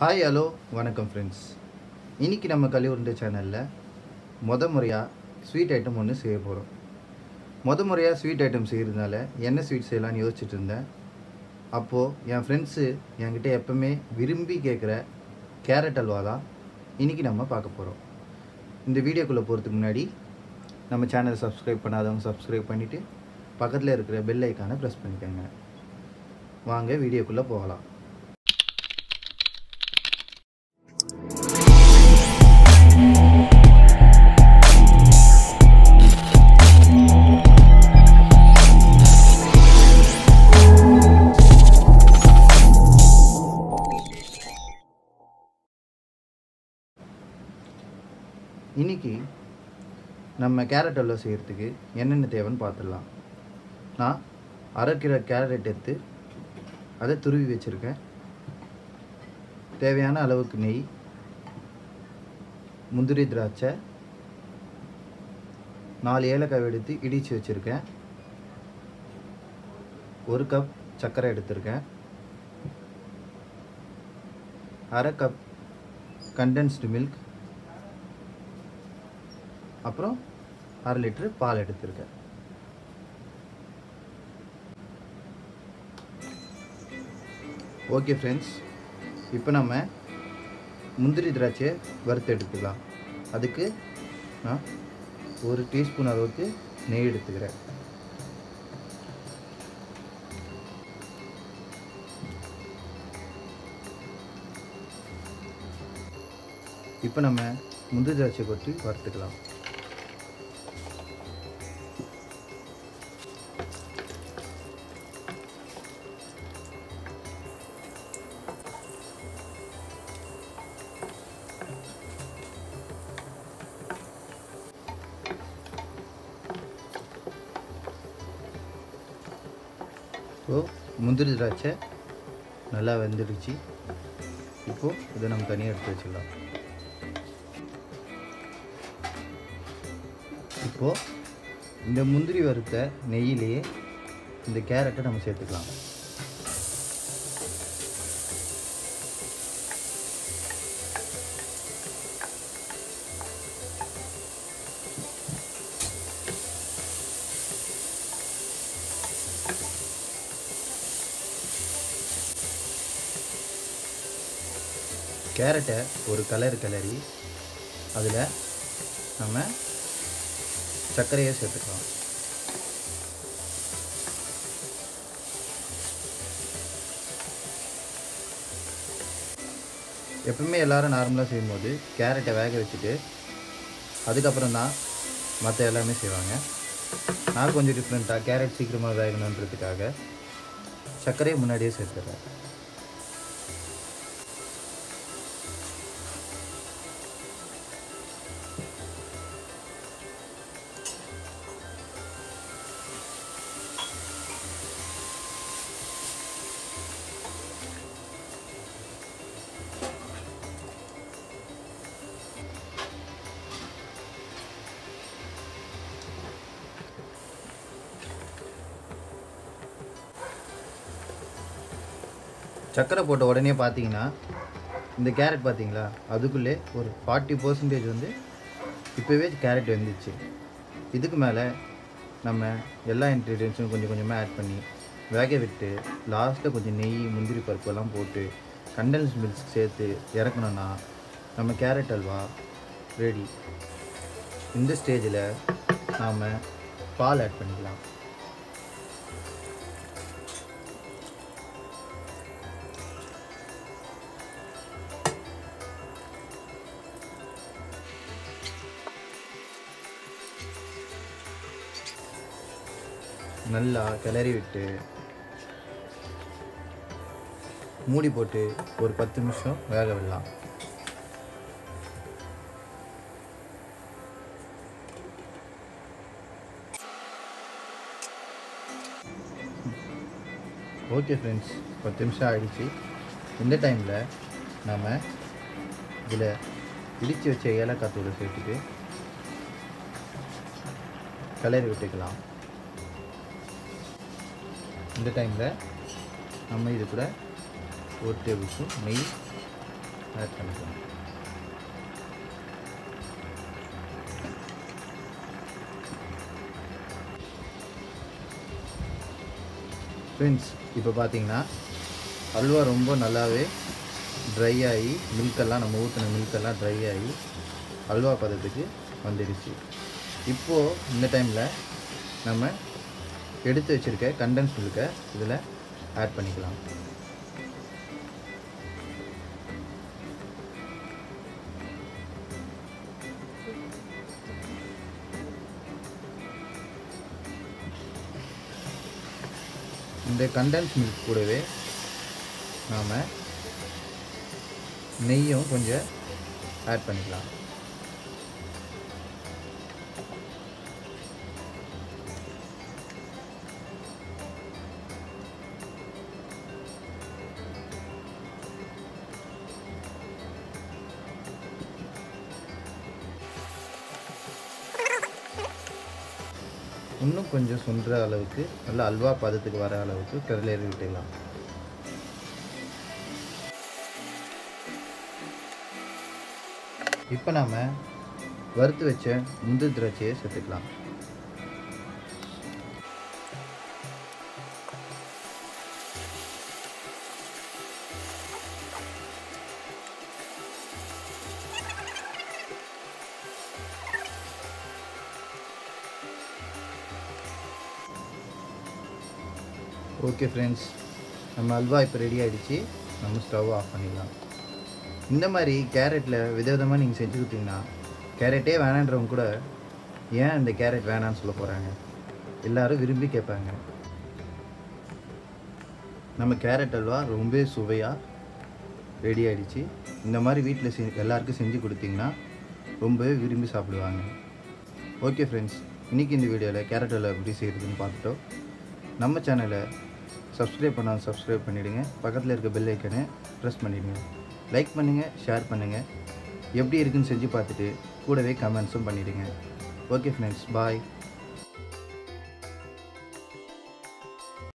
Hi hello வணக்கம் friends இன்றைக்கி நம்ம கலிவுருண்டை சேனலில் மொத முறையாக ஸ்வீட் ஐட்டம் ஒன்று செய்ய போகிறோம் மொத முறையாக ஸ்வீட் ஐட்டம் செய்கிறதுனால என்ன ஸ்வீட் செய்யலாம்னு யோசிச்சுட்டு இருந்தேன். அப்போது என் ஃப்ரெண்ட்ஸு என்கிட்ட எப்பவுமே விரும்பி கேட்குற கேரட் அல்வா தான் இன்றைக்கி நம்ம பார்க்க போகிறோம் இந்த வீடியோக்குள்ளே போகிறதுக்கு முன்னாடி நம்ம சேனலை சப்ஸ்கிரைப் பண்ணாதவங்க சப்ஸ்கிரைப் பண்ணிவிட்டு பக்கத்தில் இருக்கிற பெல் ஐக்கானை ப்ரெஸ் பண்ணிக்கோங்க. வாங்க வீடியோக்குள்ளே போகலாம். இன்னைக்கு நம்ம கேரட் அல்வா செய்கிறதுக்கு என்னென்ன தேவைன்னு பார்த்துடலாம். நான் அரை கிலோ கேரட் எடுத்து அதை துருவி வச்சுருக்கேன். தேவையான அளவுக்கு நெய் முந்திரி திராட்சை நாலு ஏலக்காய் எடுத்து இடித்து வச்சுருக்கேன். ஒரு கப் சர்க்கரை எடுத்திருக்கேன். அரை கப் கண்டென்ஸ்டு மில்க் அப்புறம் அரை லிட்ரு பால் எடுத்திருக்கேன். ஓகே ஃப்ரெண்ட்ஸ் இப்போ நம்ம முந்திரி திராட்சையை வறுத்து எடுத்துக்கலாம். அதுக்கு நான் ஒரு டீஸ்பூன் அளவுக்கு நெய் எடுத்துக்கிறேன். இப்போ நம்ம முந்திரி திராட்சை கொட்டி வறுத்துக்கலாம். இப்போது முந்திரி திராட்சை நல்லா வெந்துடுச்சு. இப்போது இதை நம்ம தனியாக எடுத்து வச்சிடலாம். இப்போது இந்த முந்திரி வறுத்த நெய்யிலேயே இந்த கேரட்டை நம்ம சேர்த்துக்கலாம். கேரட்டை ஒரு கலர் கிளறி அதில் நம்ம சர்க்கரையை சேர்த்துக்கலாம். எப்பவுமே எல்லோரும் நார்மலாக செய்யும்போது கேரட்டை வேக வச்சுட்டு அதுக்கப்புறம் தான் மற்ற எல்லாமே செய்வாங்க. நான் கொஞ்சம் டிஃப்ரெண்ட்டாக கேரட் சீக்கிரமாக வேகணுன்றதுக்காக சர்க்கரையை முன்னாடியே சேர்த்துறேன் சர்க்கரை போட்ட உடனே பார்த்தீங்கன்னா இந்த கேரட் பார்த்தீங்களா அதுக்குள்ளே ஒரு ஃபார்ட்டி பர்சன்டேஜ் வந்து இப்போவே கேரட் வந்துச்சு. இதுக்கு மேலே நம்ம எல்லா இன்க்ரீடியன்ஸும் கொஞ்சம் கொஞ்சமாக ஆட் பண்ணி வேக விட்டு லாஸ்ட்டில் கொஞ்சம் நெய் முந்திரி பருப்பெல்லாம் போட்டு கண்டன்ஸ் மில்க் சேர்த்து இறக்கணுன்னா நம்ம கேரட் அல்வா ரெடி இந்த ஸ்டேஜில் நாம் பால் ஆட் பண்ணிக்கலாம். நல்லா கிளறி விட்டு மூடி போட்டு ஒரு பத்து நிமிஷம் வேக விடலாம். ஓகே ஃப்ரெண்ட்ஸ் பத்து நிமிஷம் ஆகிடுச்சு இந்த டைமில் நாம் இதில் இடித்து வச்ச ஏலக்காய் தூளை சேர்த்துட்டு கிளறி விட்டுக்கலாம். இந்த டைமில் நம்ம இது கூட ஒரு டேபிள் ஸ்பூன் நெய் ஆட் பண்ணிக்கலாம். ஃப்ரெண்ட்ஸ் இப்போ பார்த்தீங்கன்னா அல்வா ரொம்ப நல்லாவே ட்ரை ஆகி மில்கெல்லாம் நம்ம ஊற்றின மில்கெல்லாம் ட்ரை ஆகி அல்வா பதத்துக்கு வந்துடுச்சு. இப்போது இந்த டைமில் நம்ம எடுத்து வச்சுருக்க கண்டென்ஸ் மில்கை இதில் ஆட் பண்ணிக்கலாம். இந்த கண்டென்ஸ் மில்க் கூடவே நாம் நெய்யும் கொஞ்சம் ஆட் பண்ணிக்கலாம். இன்னும் கொஞ்சம் சுண்டுற அளவுக்கு நல்ல அல்வா பதத்துக்கு வர அளவுக்கு கடலேறி விட்டுக்கலாம். இப்போ நாம் வறுத்து வச்ச முந்திரி திராட்சையை சேர்த்துக்கலாம். ஓகே ஃப்ரெண்ட்ஸ் நம்ம அல்வா இப்போ ரெடி ஆகிடுச்சு நம்ம ஸ்டவ் ஆஃப் பண்ணிடலாம். இந்த மாதிரி கேரட்டில் விதவிதமாக நீங்கள் செஞ்சு கொடுத்தீங்கன்னா கேரட்டே வேணான்றவங்க கூட ஏன் இந்த கேரட் வேணான்னு சொல்ல போகிறாங்க எல்லோரும் விரும்பி கேட்பாங்க. நம்ம கேரட் அல்வா ரொம்ப சுவையாக ரெடி ஆகிடுச்சு இந்த மாதிரி வீட்டில் செ எல்லாருக்கும் செஞ்சு கொடுத்தீங்கன்னா ரொம்பவே விரும்பி சாப்பிடுவாங்க. ஓகே ஃப்ரெண்ட்ஸ் இன்றைக்கி இந்த வீடியோவில் கேரட் அல்வா எப்படி செய்கிறதுன்னு பார்த்துட்டோம். நம்ம சேனலை சப்ஸ்கிரைப் பண்ணால் சப்ஸ்கிரைப் பண்ணிவிடுங்க பக்கத்தில் இருக்க பெல் ஐக்கனை ப்ரெஸ் பண்ணிவிடுங்க லைக் பண்ணுங்கள் ஷேர் பண்ணுங்கள் எப்படி இருக்குன்னு செஞ்சு பார்த்துட்டு கூடவே கமெண்ட்ஸும் பண்ணிவிடுங்க ஓகே ஃப்ரெண்ட்ஸ் பாய்